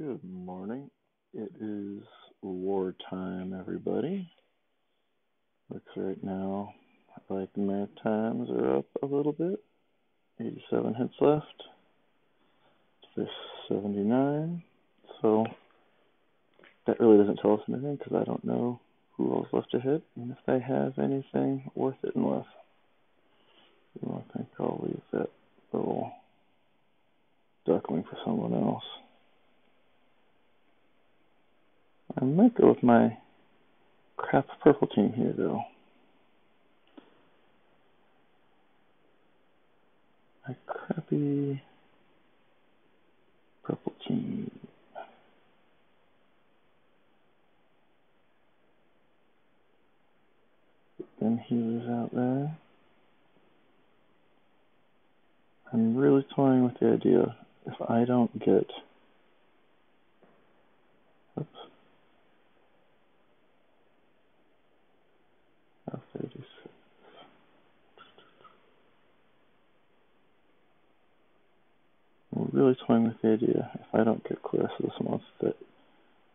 Good morning. It is war time, everybody. Looks right now like the Maritimes are up a little bit. 87 hits left. There's 79. So that really doesn't tell us anything because I don't know who else left to hit and if they have anything worth it in left. I think I'll leave that little duckling for someone else. I might go with my crap purple team here, though. My crappy purple team. Then he was out there. I'm really toying with the idea if I don't get oops oh, 36 I'm really toying with the idea if I don't get Clarissa this month that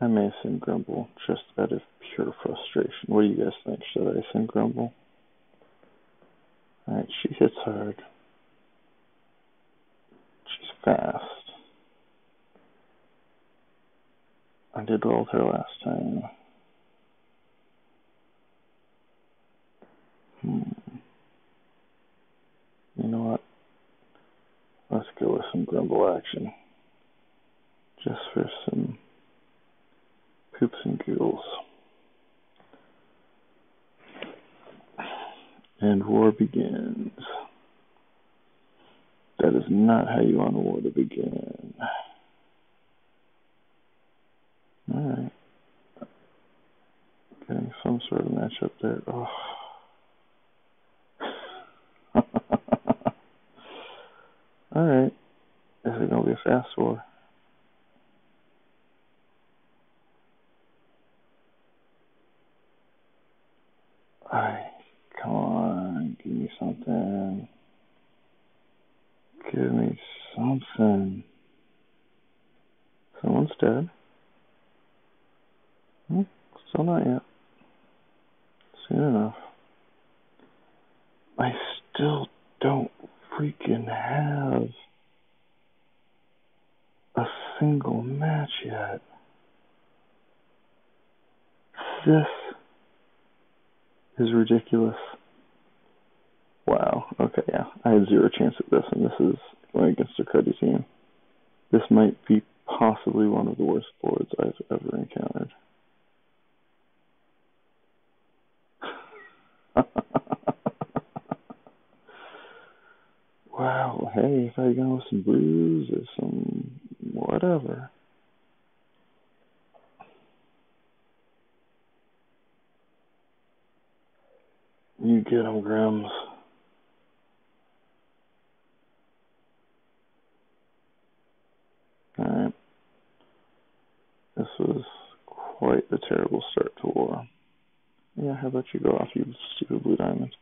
I may send Grumble just out of pure frustration. What do you guys think? Should I send Grumble? Alright, she hits hard. She's fast. I did roll with her last time. Hmm. You know what? Let's go with some grumble action. Just for some poops and giggles. And war begins. That is not how you want a war to begin. Alright. Getting some sort of matchup there. Oh. Alright. This is gonna be a fast war. Alright. Come on. Give me something. Give me something. Someone's dead. Hmm, still not yet. Soon enough. I still don't freaking have single match yet. This is ridiculous. Wow. Okay, yeah. I had zero chance at this, and this is going against a cruddy team. This might be possibly one of the worst boards I've ever encountered. wow, hey, if I go with some blues or some whatever. You get them, Grims. Alright. This was quite a terrible start to war. Yeah, how about you go off, you stupid blue diamond?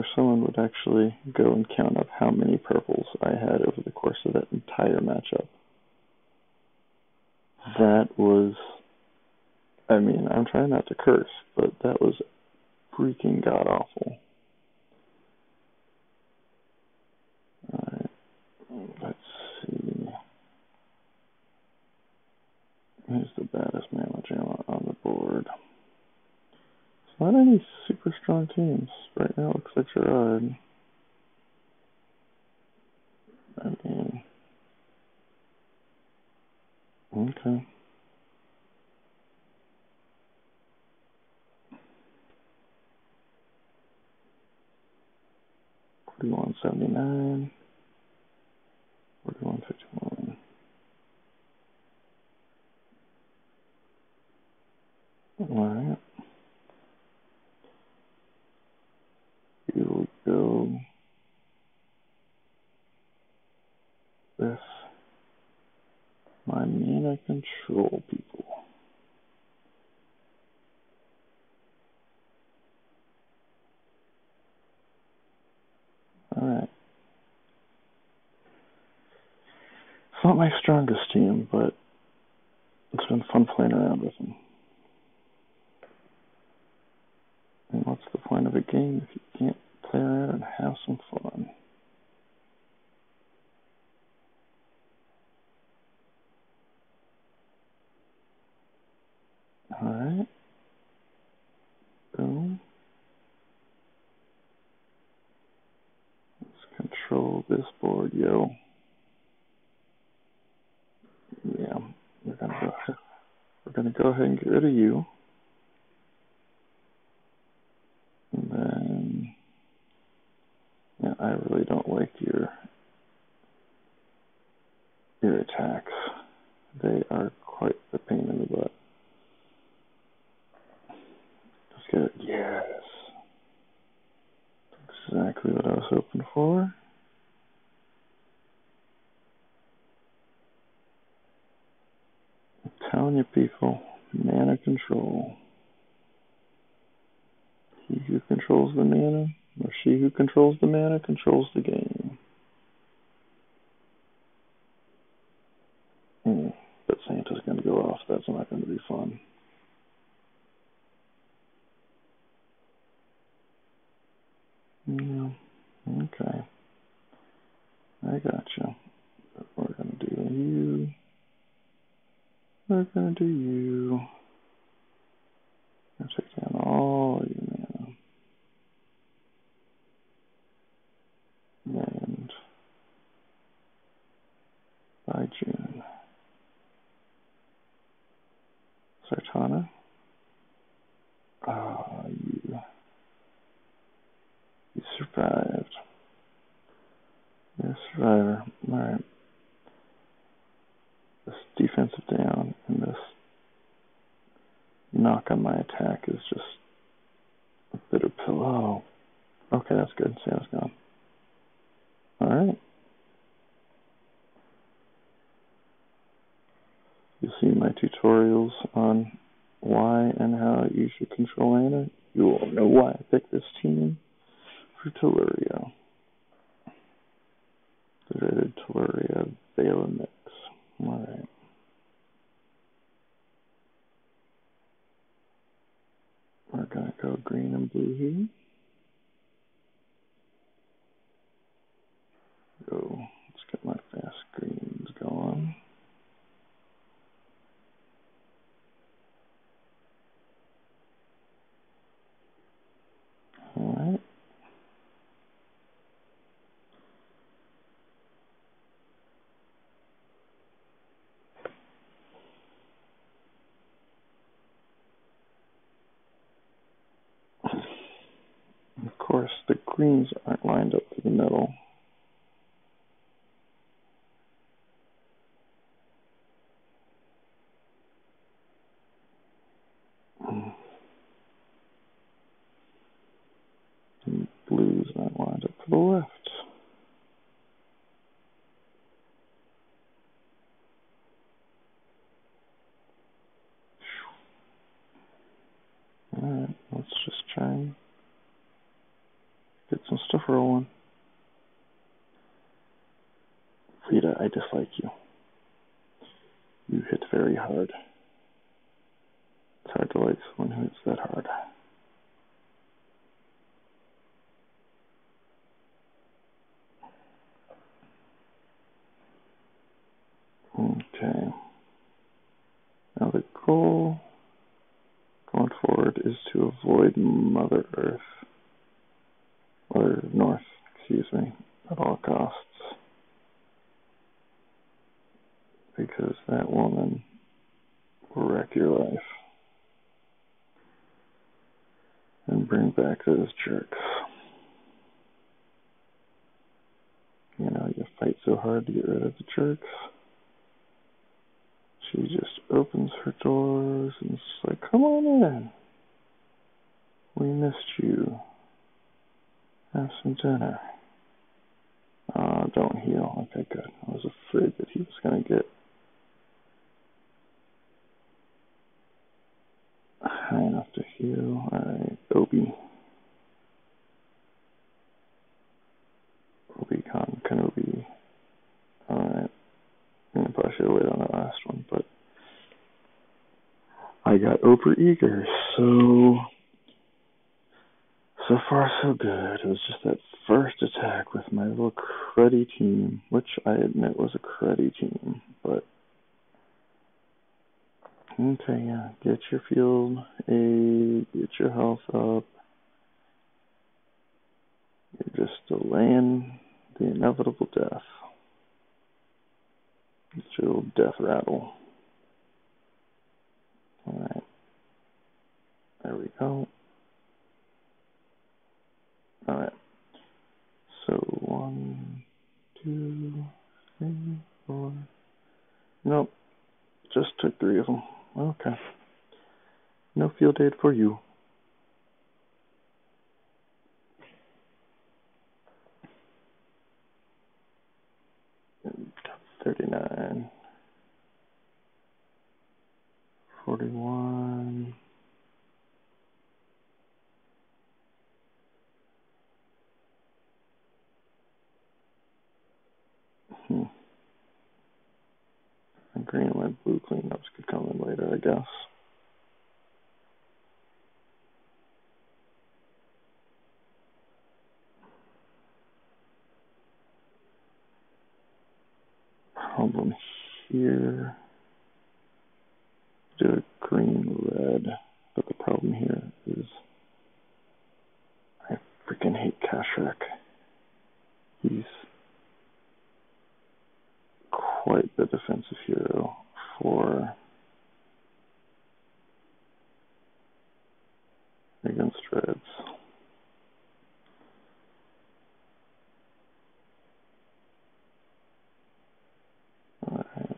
Wish someone would actually go and count up how many purples I had over the course of that entire matchup. That was, I mean, I'm trying not to curse, but that was freaking god awful. Alright, let's see. Who's the baddest Mamma Jamma on the board? It's not any super strong teams. Right now, looks like. I mean, okay. Forty-one seventy-nine. Forty-one fifty-one. All right. Here we go. With my mana control people. Alright. It's not my strongest team, but it's been fun playing around with them. And what's the point of a game if you can't play around and have some fun? Alright. Boom. Let's control this board, yo. Yeah, we're gonna go we're gonna go ahead and get rid of you. And then yeah, I really don't like your your attacks. They are quite a pain in the butt. Let's get it. Yes. Exactly what I was hoping for. I'm telling you people, mana control. He who controls the mana, or she who controls the mana, controls the game. Mm, but Santa's going to go off. That's not going to be fun. Yeah, okay. I gotcha. But we're going to do you. We're to do you. Let's take down all your mana. And by June. Sartana. Ah, you. You survived. You're a survivor. Alright. This defensive down and this knock on my attack is just a bit of pillow. Okay, that's good. Sam's gone. Alright. You'll see my tutorials on why and how you should control mana. You will know why I picked this team for Telluria. The Telluria Vela mix. Alright. We're gonna go green and blue here. Go. Let's get my fast greens going. Alright. Of course, the greens aren't lined up to the middle. And blues aren't lined up to the left. Alright, let's just try and get some stuff rolling. Frida, I dislike you. You hit very hard. It's hard to like someone who hits that hard. Okay. Now the goal going forward is to avoid Mother Earth. Mother North, excuse me, at all costs. Because that woman will wreck your life. And bring back those jerks. You know, you fight so hard to get rid of the jerks. She just opens her doors and it's like, come on in. We missed you. Have some dinner. Uh, don't heal. Okay, good. I was afraid that he was going to get you. All right, Obi. Obi-Con Kenobi. All right. And I probably should have waited on that last one, but I got over eager, so so far so good. It was just that first attack with my little cruddy team, which I admit was a cruddy team, but okay, yeah. Get your field A, get your health up. You're just delaying the inevitable death. Get your little death rattle. Alright. There we go. Alright. So, one, two, three, four. Nope. Just took three of them. Okay. No field aid for you. Thirty-nine. Forty-one. Hmm. Green and red blue cleanups could come in later, I guess. Problem here. Do a green red, but the problem here is I freaking hate Kashhrek. He's quite the defensive hero for against Reds. Alright.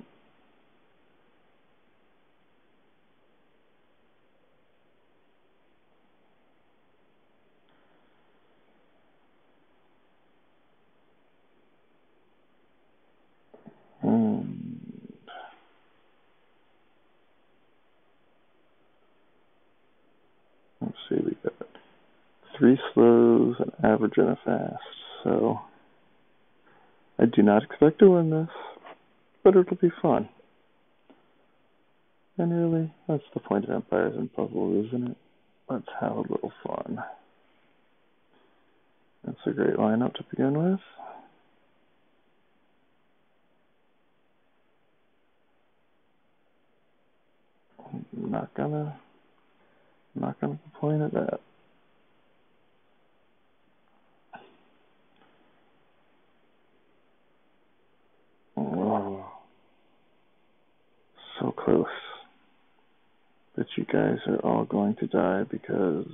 And let's see, we got three slows, an average, and a fast. So I do not expect to win this, but it'll be fun. And really, that's the point of Empires and puzzles, isn't it? Let's have a little fun. That's a great lineup to begin with. I'm not gonna I'm not gonna complain at that. Oh, so close. But you guys are all going to die because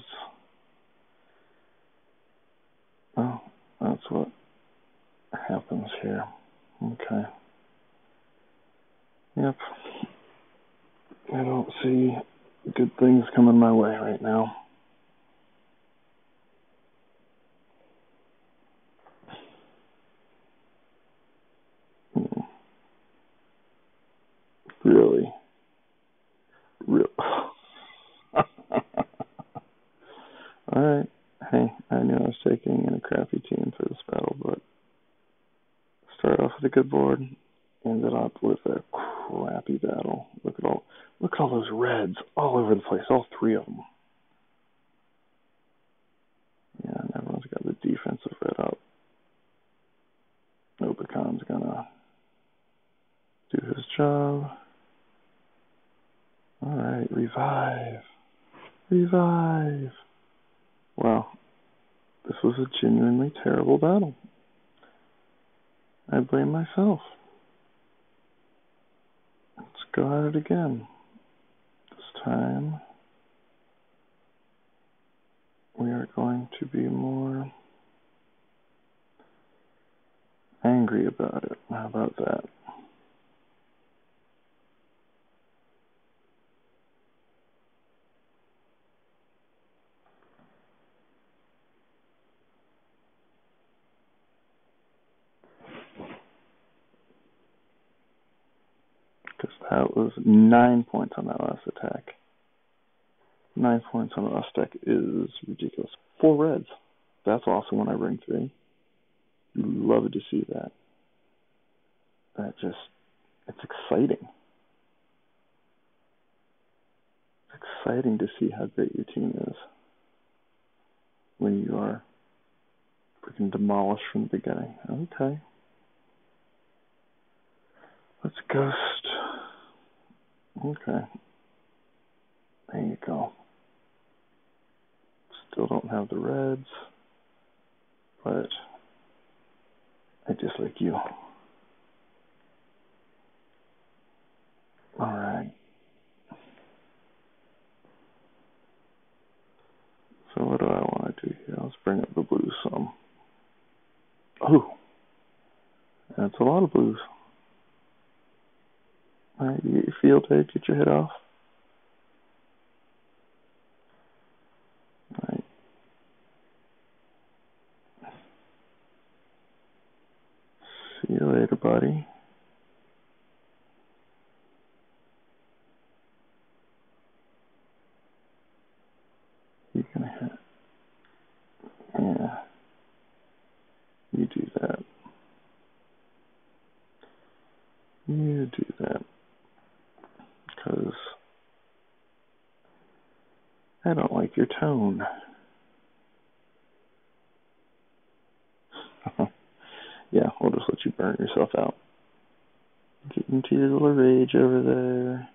well, that's what happens here. Okay. Yep. I don't see good things coming my way right now. Hmm. Really? Real. Alright. Hey, I taking in a crappy team for this battle, but started off with a good board, ended up with a crappy battle. Look at all look at all those reds all over the place, all three of them. Yeah, and everyone's got the defensive red up. Obakan's gonna do his job. Alright, revive. Revive. Wow. This was a genuinely terrible battle. I blame myself. Let's go at it again. This time we are going to be more angry about it. How about that? Because that was nine points on that last attack. Nine points on the last attack is ridiculous. Four reds. That's awesome when I bring three. Love to see that. That just, it's exciting. exciting to see how great your team is when you are freaking demolished from the beginning. Okay. Let's ghost. Okay. There you go. Still don't have the reds, but I just like you. Alright. So what do I want to do here? Let's bring up the blues some. Oh, that's a lot of blues. You get your field there, get your head off. Alright. See you later, buddy. You can hit. Yeah. You do that. You do that. Because I don't like your tone. yeah, we'll just let you burn yourself out. Get into your little rage over there.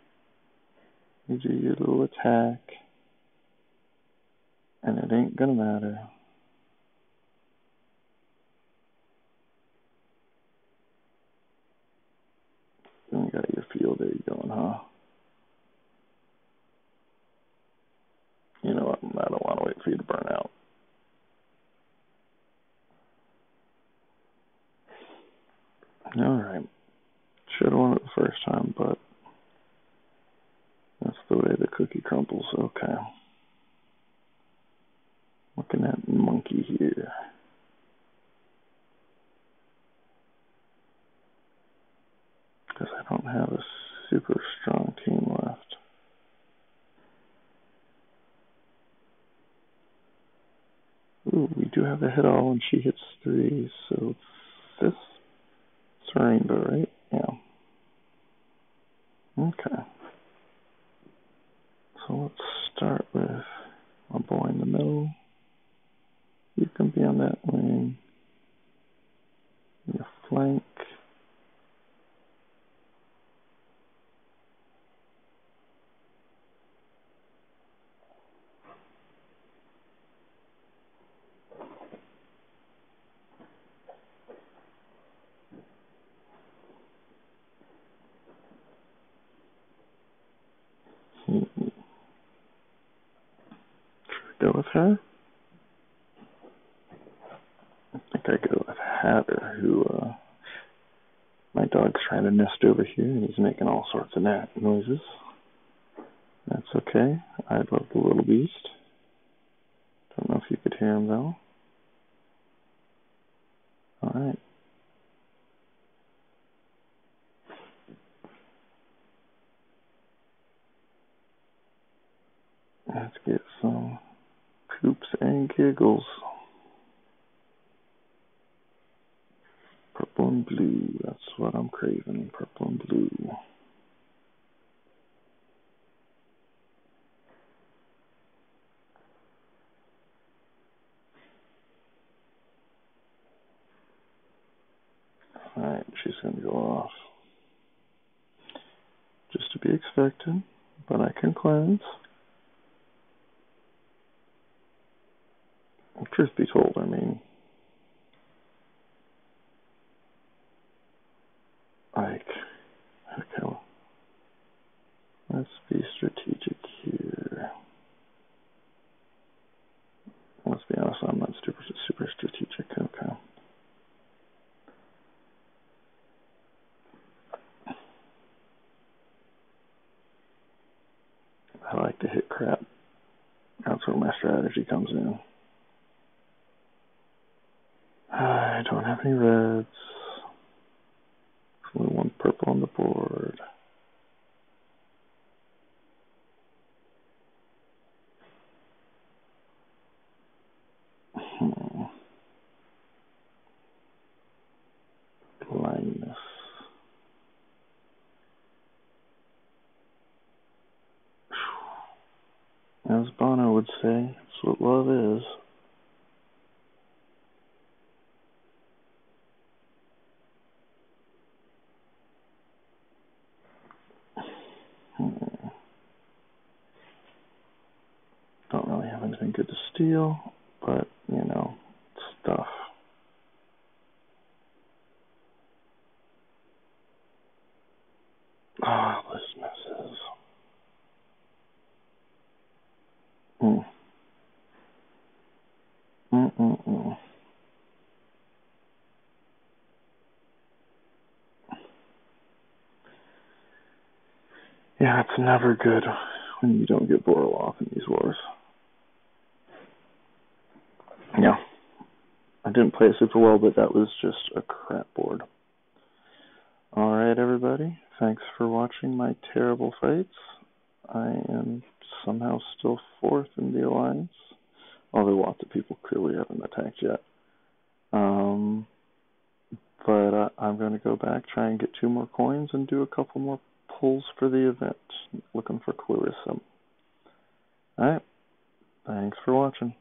You do your little attack. And it ain't gonna matter. You got your field there going, huh? You know? I don't want to wait for you to burn out. Alright. Should have won it the first time, but that's the way the cookie crumbles. Okay. Looking at monkey here. Because I don't have a super strong team left. Ooh, we do have a hit all and she hits three, so this it's rainbow, right? Yeah. Okay. So let's start with my boy in the middle. You can be on that wing. Your flank. Go with her. I think I go with Hatter, who, uh, my dog's trying to nest over here and he's making all sorts of That's okay. I love the little beast. Don't know if you could hear him though. Alright. Let's get some poops and giggles. Purple and blue, that's what I'm craving. Purple and blue. Alright, she's gonna go off. Just to be expected, but I can cleanse. Truth be told, I mean, like, okay, well, let's be strategic here. Let's be honest, I'm not super, super strategic, okay. I like to hit crap. That's where my strategy comes in. I don't have any reds. There's only one purple on the board. Hmm. Blindness. As Bono would say, that's what love is. Hmm. Don't anything good to steal, but, you know, stuff. Ah, oh, this misses. Mm. Mm-mm-mm. Yeah, it's never good when you don't get Voroloff in these wars. Yeah. I didn't play it super well, but that was just a crap board. Alright, everybody. Thanks for watching my terrible fights. I am somehow still fourth in the alliance, although lots of people clearly haven't attacked yet. Um, but uh, I'm going to go back, try and get two more coins, and do a couple more pulls for the event. Looking for Clarissa. Alright, thanks for watching.